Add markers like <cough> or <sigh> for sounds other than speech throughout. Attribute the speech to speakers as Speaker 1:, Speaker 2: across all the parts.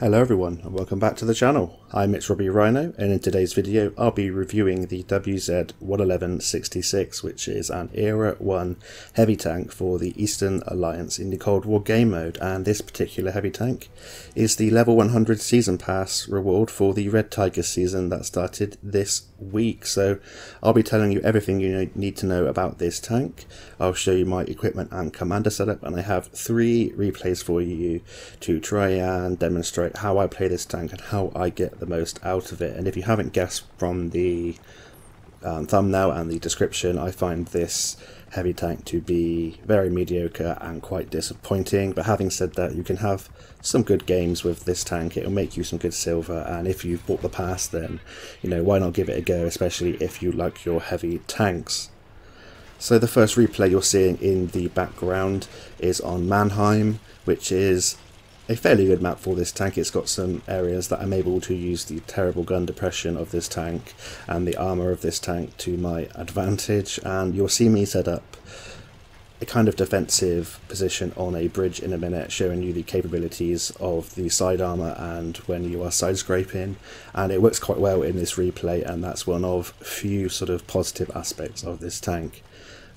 Speaker 1: Hello everyone and welcome back to the channel. I'm It's Robby Rhino and in today's video I'll be reviewing the WZ-11166 which is an Era 1 heavy tank for the Eastern Alliance in the Cold War game mode and this particular heavy tank is the level 100 season pass reward for the Red Tiger season that started this week so I'll be telling you everything you need to know about this tank. I'll show you my equipment and commander setup and I have three replays for you to try and demonstrate how I play this tank and how I get the most out of it. And if you haven't guessed from the um, thumbnail and the description, I find this heavy tank to be very mediocre and quite disappointing. But having said that, you can have some good games with this tank. It'll make you some good silver, and if you've bought the pass, then you know why not give it a go, especially if you like your heavy tanks. So the first replay you're seeing in the background is on Mannheim, which is a fairly good map for this tank. It's got some areas that I'm able to use the terrible gun depression of this tank and the armour of this tank to my advantage and you'll see me set up a kind of defensive position on a bridge in a minute showing you the capabilities of the side armour and when you are side scraping and it works quite well in this replay and that's one of few sort of positive aspects of this tank.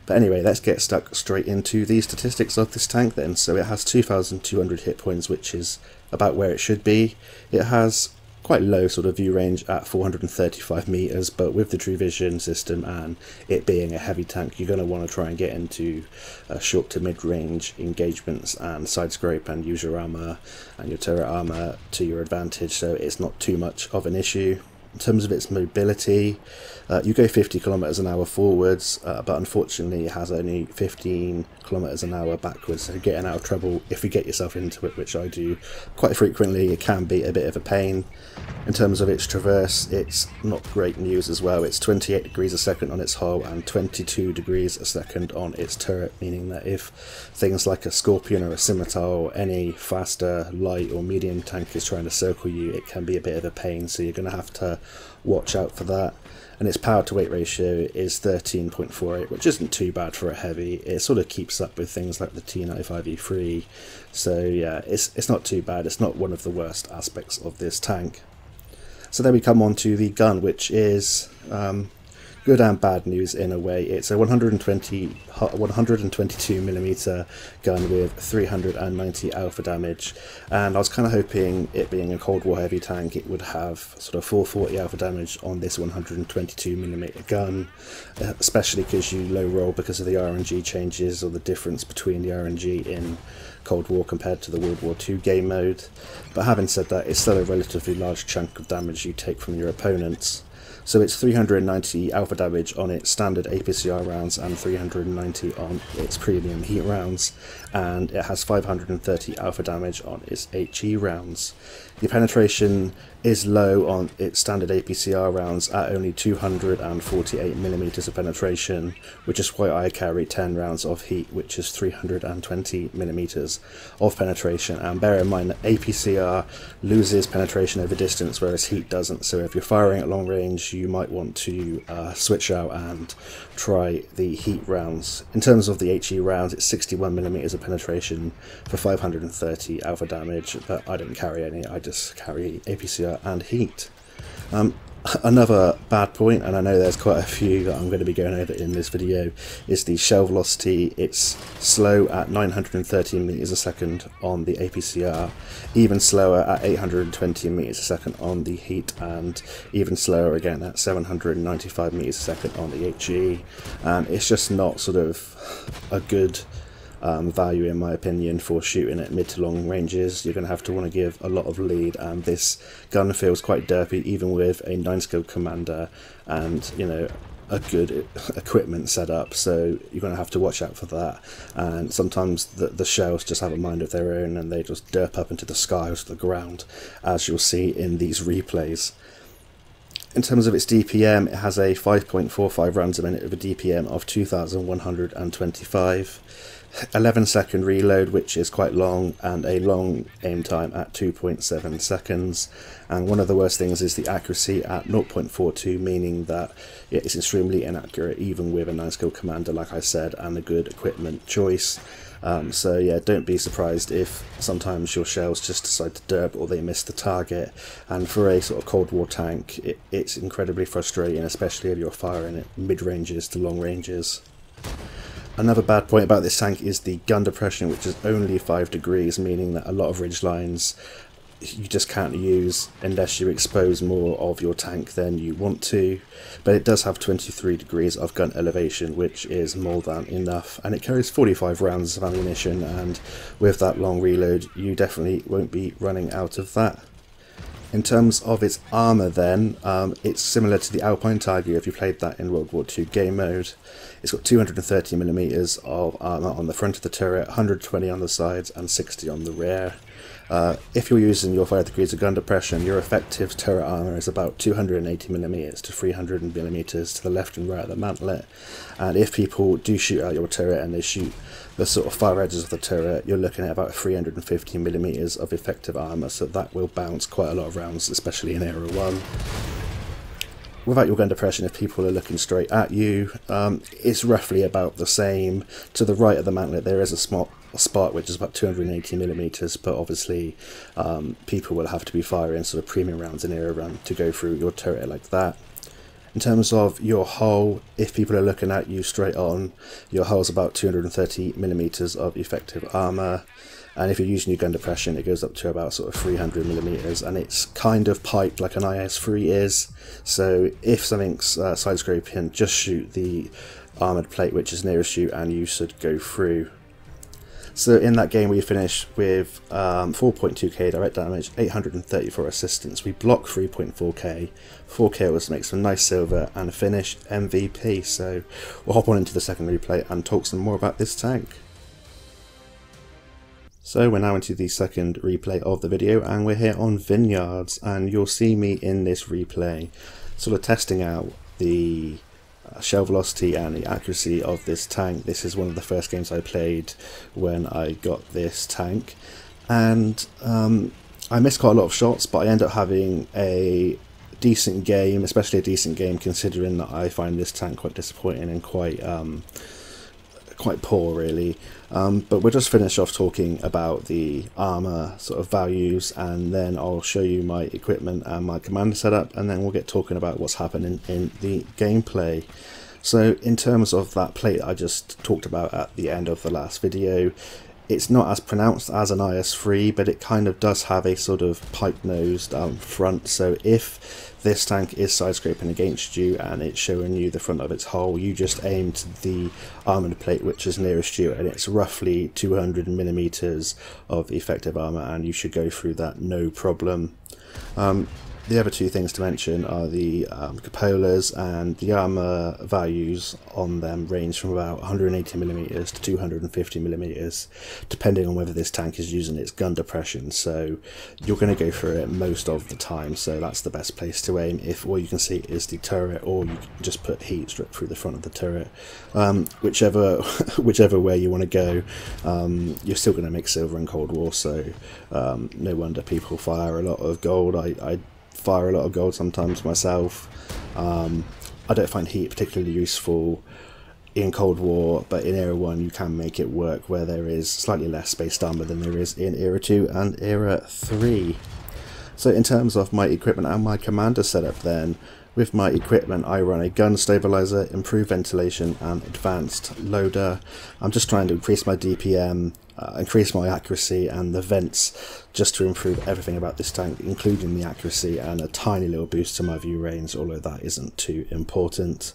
Speaker 1: But anyway, let's get stuck straight into the statistics of this tank then. So it has 2,200 hit points, which is about where it should be. It has quite low sort of view range at 435 meters, but with the True Vision system and it being a heavy tank, you're going to want to try and get into uh, short to mid range engagements and side scrape and use your armor and your turret armor to your advantage, so it's not too much of an issue. In terms of its mobility, uh, you go 50 kilometers an hour forwards, uh, but unfortunately it has only 15 kilometers an hour backwards. So getting out of trouble if you get yourself into it, which I do quite frequently, it can be a bit of a pain. In terms of its traverse, it's not great news as well. It's 28 degrees a second on its hull and 22 degrees a second on its turret, meaning that if things like a Scorpion or a Scimitar or any faster light or medium tank is trying to circle you, it can be a bit of a pain. So you're going to have to watch out for that and its power to weight ratio is 13.48, which isn't too bad for a heavy. It sort of keeps up with things like the T95E3, so yeah, it's it's not too bad. It's not one of the worst aspects of this tank. So then we come on to the gun, which is um, good and bad news in a way. It's a 120, 122 millimeter gun with 390 alpha damage, and I was kind of hoping it being a Cold War heavy tank, it would have sort of 440 alpha damage on this 122 millimeter gun, especially because you low roll because of the RNG changes or the difference between the RNG in Cold War compared to the World War II game mode. But having said that, it's still a relatively large chunk of damage you take from your opponents. So it's 390 alpha damage on its standard APCR rounds and 390 on its premium heat rounds, and it has 530 alpha damage on its HE rounds. The penetration is low on its standard APCR rounds at only 248 millimeters of penetration, which is why I carry 10 rounds of heat, which is 320 millimeters of penetration. And bear in mind that APCR loses penetration over distance, whereas heat doesn't. So if you're firing at long range, you might want to uh, switch out and try the heat rounds. In terms of the HE rounds, it's 61 millimeters of penetration for 530 alpha damage, but I don't carry any. I just carry APCR and heat. Um, another bad point, and I know there's quite a few that I'm going to be going over in this video, is the shell velocity. It's slow at 930 meters a second on the APCR, even slower at 820 meters a second on the heat, and even slower again at 795 meters a second on the HE. And it's just not sort of a good um, value in my opinion for shooting at mid to long ranges. You're going to have to want to give a lot of lead and this gun feels quite derpy even with a 9 skill commander and you know a good <laughs> equipment setup so you're going to have to watch out for that and sometimes the, the shells just have a mind of their own and they just derp up into the sky or to the ground as you'll see in these replays in terms of its DPM, it has a 5.45 rounds a minute of a DPM of 2,125. 11 second reload, which is quite long, and a long aim time at 2.7 seconds. And one of the worst things is the accuracy at 0.42, meaning that it is extremely inaccurate, even with a 9 skill commander, like I said, and a good equipment choice. Um, so yeah, don't be surprised if sometimes your shells just decide to derp or they miss the target. And for a sort of Cold War tank, it, it's incredibly frustrating, especially if you're firing at mid ranges to long ranges. Another bad point about this tank is the gun depression, which is only 5 degrees, meaning that a lot of ridge lines you just can't use unless you expose more of your tank than you want to. But it does have 23 degrees of gun elevation, which is more than enough, and it carries 45 rounds of ammunition, and with that long reload, you definitely won't be running out of that. In terms of its armour then, um, it's similar to the Alpine Tiger if you played that in World War II game mode. It's got 230mm of armour on the front of the turret, 120 on the sides and 60 on the rear. Uh, if you're using your 5 degrees of gun depression, your effective turret armor is about 280mm to 300mm to the left and right of the mantlet. And if people do shoot at your turret and they shoot the sort of far edges of the turret, you're looking at about 350 millimeters of effective armor, so that will bounce quite a lot of rounds, especially in Era 1 without your gun depression, if people are looking straight at you, um, it's roughly about the same. To the right of the mantlet, there is a spot, a spot which is about 280 millimeters, but obviously um, people will have to be firing sort of premium rounds in Era 1 to go through your turret like that. In terms of your hull, if people are looking at you straight on, your hull is about 230 millimeters of effective armor and if you're using your gun depression it goes up to about sort of 300 millimeters and it's kind of piped like an IS-3 is. So if something's uh, side scraping just shoot the armored plate which is nearest you and you should go through so in that game we finish with um, 4.2k direct damage, 834 assistance. We block 3.4k, 4 kills, make some nice silver, and finish MVP. So we'll hop on into the second replay and talk some more about this tank. So we're now into the second replay of the video and we're here on Vineyards and you'll see me in this replay sort of testing out the shell velocity and the accuracy of this tank. This is one of the first games I played when I got this tank and um, I missed quite a lot of shots but I end up having a decent game, especially a decent game considering that I find this tank quite disappointing and quite um, quite poor really. Um, but we'll just finish off talking about the armor sort of values and then I'll show you my equipment and my commander setup and then we'll get talking about what's happening in the gameplay. So in terms of that plate I just talked about at the end of the last video, it's not as pronounced as an IS-3, but it kind of does have a sort of pipe-nosed um, front. So if this tank is side scraping against you and it's showing you the front of its hull, you just aim to the armoured plate which is nearest you, and it's roughly 200 millimeters of effective armour, and you should go through that no problem. Um, the other two things to mention are the um, cupolas and the armor values on them range from about 180mm to 250mm depending on whether this tank is using its gun depression. So you're going to go for it most of the time so that's the best place to aim. If all you can see is the turret or you can just put heat straight through the front of the turret um, whichever <laughs> whichever way you want to go um, you're still going to make silver in Cold War so um, no wonder people fire a lot of gold. I, I fire a lot of gold sometimes myself. Um, I don't find heat particularly useful in Cold War, but in Era 1 you can make it work where there is slightly less space armor than there is in Era 2 and Era 3. So in terms of my equipment and my commander setup then, with my equipment I run a gun stabilizer, improved ventilation and advanced loader. I'm just trying to increase my DPM, uh, increase my accuracy and the vents just to improve everything about this tank including the accuracy and a tiny little boost to my view range although that isn't too important.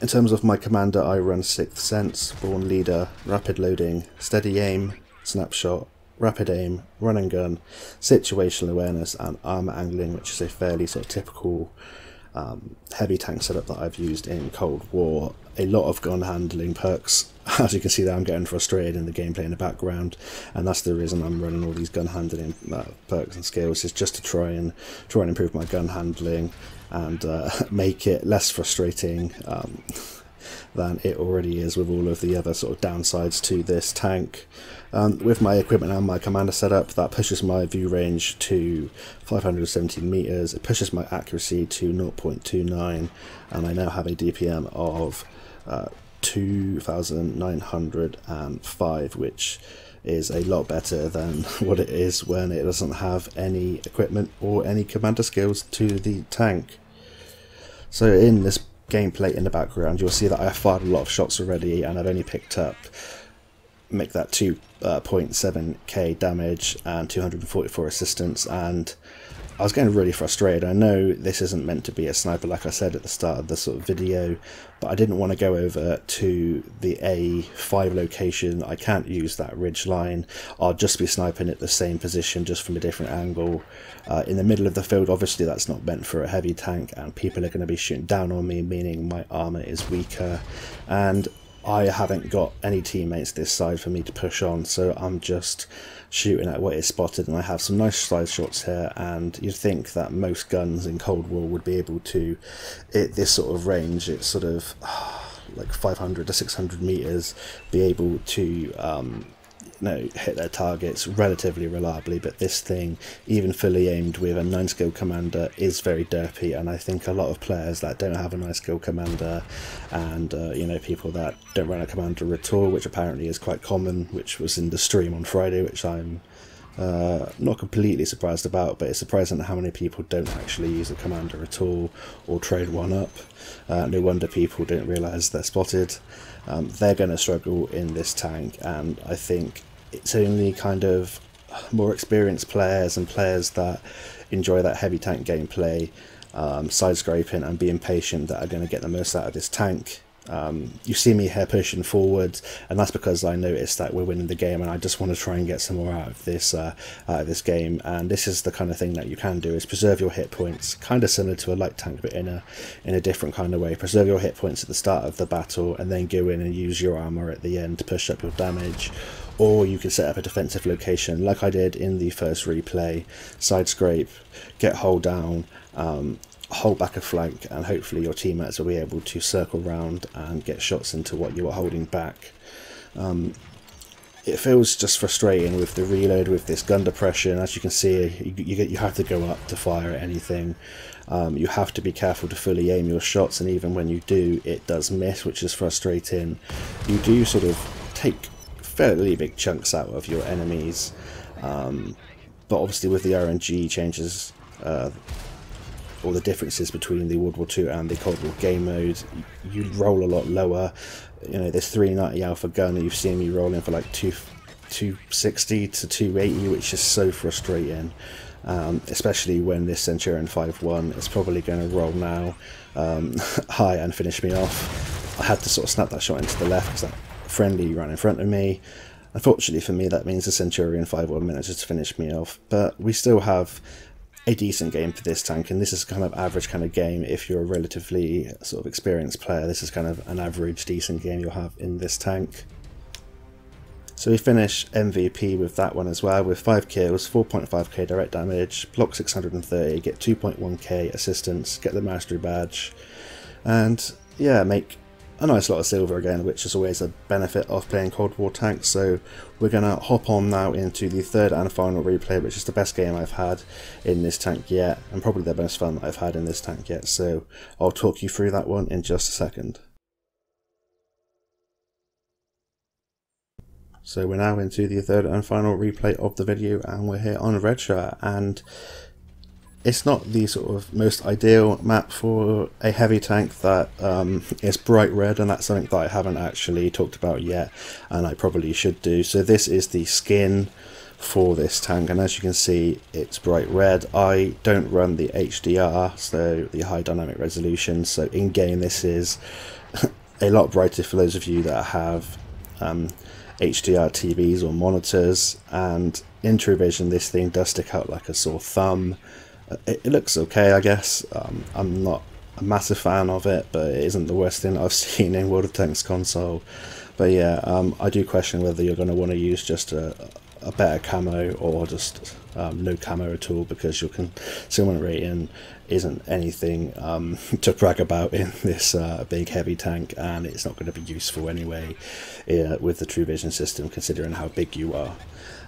Speaker 1: In terms of my commander I run 6th Sense, Born Leader, Rapid Loading, Steady Aim, Snapshot, rapid aim, run and gun, situational awareness, and armor angling, which is a fairly sort of typical um, heavy tank setup that I've used in Cold War. A lot of gun handling perks. <laughs> As you can see, there I'm getting frustrated in the gameplay in the background, and that's the reason I'm running all these gun handling uh, perks and skills is just to try and try and improve my gun handling and uh, <laughs> make it less frustrating. Um, than it already is with all of the other sort of downsides to this tank. Um, with my equipment and my commander setup, that pushes my view range to 517 meters. It pushes my accuracy to 0.29, and I now have a DPM of uh, 2,905, which is a lot better than <laughs> what it is when it doesn't have any equipment or any commander skills to the tank. So in this gameplay in the background, you'll see that I fired a lot of shots already and I've only picked up make that 2.7k uh, damage and 244 assistance and I was getting really frustrated. I know this isn't meant to be a sniper like I said at the start of the sort of video, but I didn't want to go over to the A5 location. I can't use that ridge line. I'll just be sniping at the same position just from a different angle. Uh, in the middle of the field, obviously that's not meant for a heavy tank and people are going to be shooting down on me, meaning my armor is weaker. And I haven't got any teammates this side for me to push on, so I'm just shooting at what is spotted, and I have some nice slide shots here, and you'd think that most guns in Cold War would be able to, at this sort of range, it's sort of <sighs> like 500 to 600 meters, be able to um, know, hit their targets relatively reliably, but this thing, even fully aimed with a 9 skill commander, is very derpy, and I think a lot of players that don't have a 9 skill commander, and uh, you know, people that don't run a commander at all, which apparently is quite common, which was in the stream on Friday, which I'm uh, not completely surprised about, but it's surprising how many people don't actually use a commander at all or trade one up. Uh, no wonder people don't realise they're spotted. Um, they're going to struggle in this tank, and I think it's only kind of more experienced players and players that enjoy that heavy tank gameplay, um, side scraping and being patient that are going to get the most out of this tank. Um, you see me here pushing forward, and that's because I noticed that we're winning the game, and I just want to try and get some more out of this uh, out of this game. And this is the kind of thing that you can do: is preserve your hit points, kind of similar to a light tank, but in a in a different kind of way. Preserve your hit points at the start of the battle, and then go in and use your armor at the end to push up your damage or you can set up a defensive location like I did in the first replay, side scrape, get hold down, um, hold back a flank and hopefully your teammates will be able to circle round and get shots into what you are holding back. Um, it feels just frustrating with the reload with this gun depression. As you can see, you, you, you have to go up to fire at anything. Um, you have to be careful to fully aim your shots, and even when you do, it does miss, which is frustrating. You do sort of take fairly big chunks out of your enemies. Um, but obviously with the RNG changes, uh, all the differences between the World War II and the Cold War game mode, you roll a lot lower. You know, this 390 Alpha gun, that you've seen me rolling for like two, 260 to 280, which is so frustrating. Um, especially when this Centurion 5-1 is probably going to roll now um, <laughs> high and finish me off. I had to sort of snap that shot into the left because that friendly ran in front of me. Unfortunately for me, that means the Centurion 5-1 manages to finish me off, but we still have a decent game for this tank, and this is kind of average kind of game if you're a relatively sort of experienced player. This is kind of an average decent game you'll have in this tank. So we finish MVP with that one as well, with 5 kills, 4.5k direct damage, block 630, get 2.1k assistance, get the mastery badge, and yeah, make a nice lot of silver again, which is always a benefit of playing Cold War tanks. So we're going to hop on now into the third and final replay, which is the best game I've had in this tank yet, and probably the most fun that I've had in this tank yet. So I'll talk you through that one in just a second. So we're now into the third and final replay of the video, and we're here on Redshire, and it's not the sort of most ideal map for a heavy tank that um, is bright red and that's something that I haven't actually talked about yet and I probably should do. So this is the skin for this tank and as you can see it's bright red. I don't run the HDR so the high dynamic resolution so in game this is <laughs> a lot brighter for those of you that have um, HDR TVs or monitors and in True Vision this thing does stick out like a sore thumb it, it looks okay, I guess. Um, I'm not a massive fan of it, but it isn't the worst thing I've <laughs> seen in World of Tanks console. But yeah, um, I do question whether you're going to want to use just a, a better camo or just um, no camo at all because your concealment rating isn't anything um, <laughs> to brag about in <laughs> this uh, big heavy tank and it's not going to be useful anyway uh, with the true vision system considering how big you are.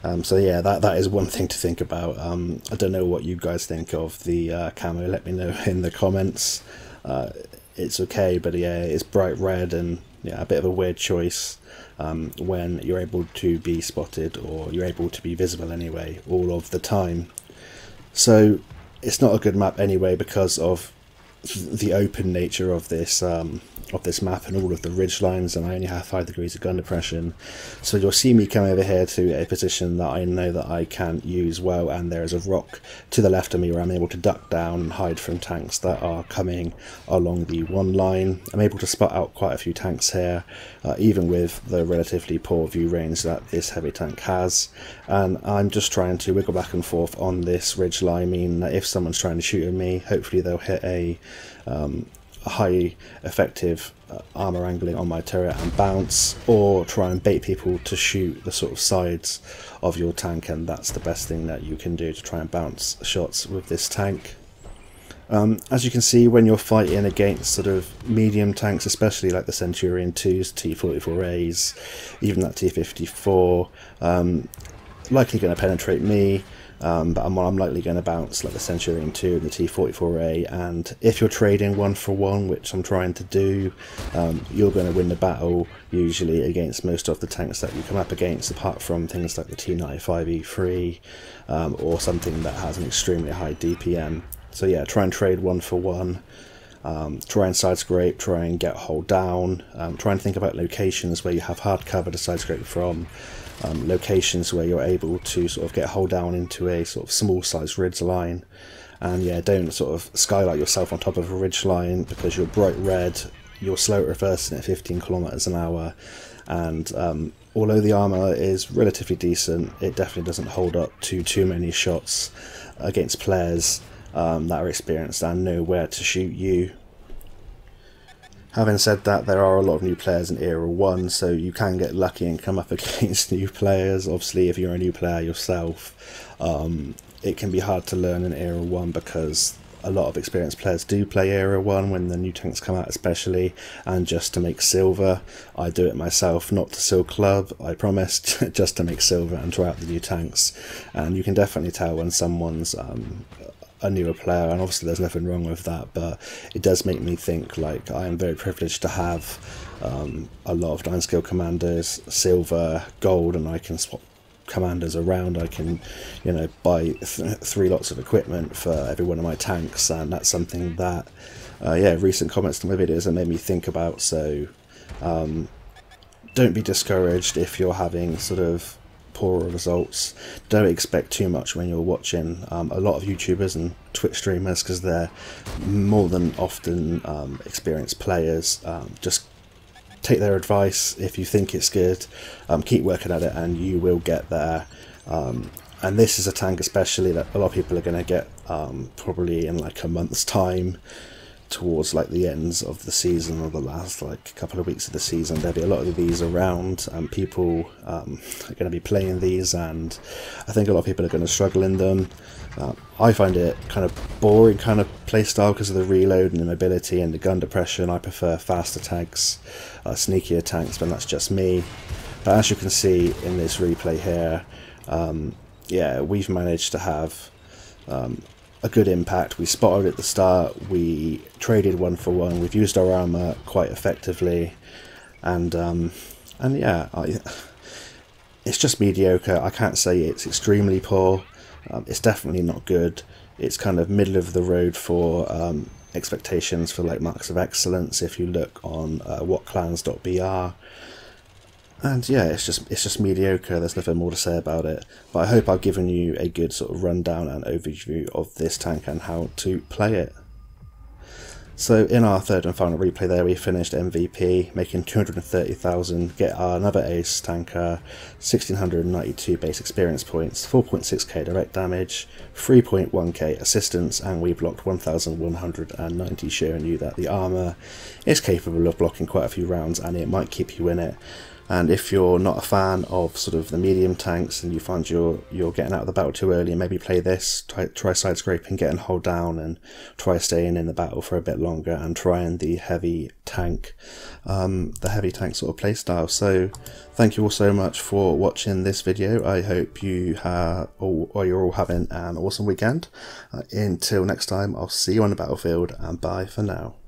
Speaker 1: Um, so yeah, that that is one thing to think about. Um, I don't know what you guys think of the uh, camo. Let me know in the comments. Uh, it's okay, but yeah, it's bright red and yeah, a bit of a weird choice um, when you're able to be spotted or you're able to be visible anyway all of the time. So it's not a good map anyway because of the open nature of this um, of this map and all of the ridge lines and I only have 5 degrees of gun depression. So you'll see me come over here to a position that I know that I can use well and there is a rock to the left of me where I'm able to duck down and hide from tanks that are coming along the one line. I'm able to spot out quite a few tanks here uh, even with the relatively poor view range that this heavy tank has. And I'm just trying to wiggle back and forth on this ridge line. Meaning that if someone's trying to shoot at me hopefully they'll hit a um, high effective uh, armor angling on my turret and bounce or try and bait people to shoot the sort of sides of your tank and that's the best thing that you can do to try and bounce shots with this tank. Um, as you can see when you're fighting against sort of medium tanks especially like the Centurion 2s, T44As, even that T54 um, likely going to penetrate me um, but I'm, I'm likely going to bounce like the Centurion 2 and the T44A and if you're trading one for one which I'm trying to do um, you're going to win the battle usually against most of the tanks that you come up against apart from things like the T95E3 um, or something that has an extremely high DPM so yeah try and trade one for one um, try and side scrape, try and get hold down, um, try and think about locations where you have hard cover to side scrape from, um, locations where you're able to sort of get hold down into a sort of small size ridge line. And yeah, don't sort of skylight yourself on top of a ridge line because you're bright red, you're slow at reversing at 15 kilometers an hour, and um, although the armor is relatively decent, it definitely doesn't hold up to too many shots against players um, that are experienced and know where to shoot you Having said that, there are a lot of new players in Era 1, so you can get lucky and come up <laughs> against new players. Obviously, if you're a new player yourself, um, it can be hard to learn in Era 1 because a lot of experienced players do play Era 1 when the new tanks come out, especially, and just to make silver. I do it myself, not to seal club, I promised, <laughs> just to make silver and try out the new tanks. And you can definitely tell when someone's um, a newer player, and obviously there's nothing wrong with that, but it does make me think like I am very privileged to have um, a lot of nine skill commanders, silver, gold, and I can swap commanders around. I can, you know, buy th three lots of equipment for every one of my tanks, and that's something that, uh, yeah, recent comments to my videos have made me think about. So, um, don't be discouraged if you're having sort of poorer results. Don't expect too much when you're watching um, a lot of YouTubers and Twitch streamers because they're more than often um, experienced players. Um, just take their advice. If you think it's good, um, keep working at it and you will get there. Um, and this is a tank especially that a lot of people are going to get um, probably in like a month's time towards like the ends of the season or the last like couple of weeks of the season there'll be a lot of these around and people um, are going to be playing these and I think a lot of people are going to struggle in them. Uh, I find it kind of boring kind of playstyle because of the reload and the mobility and the gun depression. I prefer faster tanks uh, sneakier tanks but that's just me. But as you can see in this replay here um, yeah we've managed to have um, a good impact. We spotted at the start, we traded one for one, we've used our armor quite effectively, and um, and yeah, I, it's just mediocre. I can't say it's extremely poor. Um, it's definitely not good. It's kind of middle of the road for um, expectations for like marks of excellence. If you look on uh, whatclans.br, and yeah, it's just it's just mediocre. There's nothing more to say about it. But I hope I've given you a good sort of rundown and overview of this tank and how to play it. So in our third and final replay there, we finished MVP, making 230,000, get our another ace tanker, 1692 base experience points, 4.6k direct damage, 3.1k assistance, and we blocked 1190, showing you that the armour is capable of blocking quite a few rounds and it might keep you in it And if you're not a fan of sort of the medium tanks and you find you're you're getting out of the battle too early, maybe play this. Try, try side scraping, get and hold down, and try staying in the battle for a bit longer, and trying the heavy tank, um, the heavy tank sort of playstyle. So, thank you all so much for watching this video. I hope you have all, or you're all having an awesome weekend. Uh, until next time, I'll see you on the battlefield, and bye for now.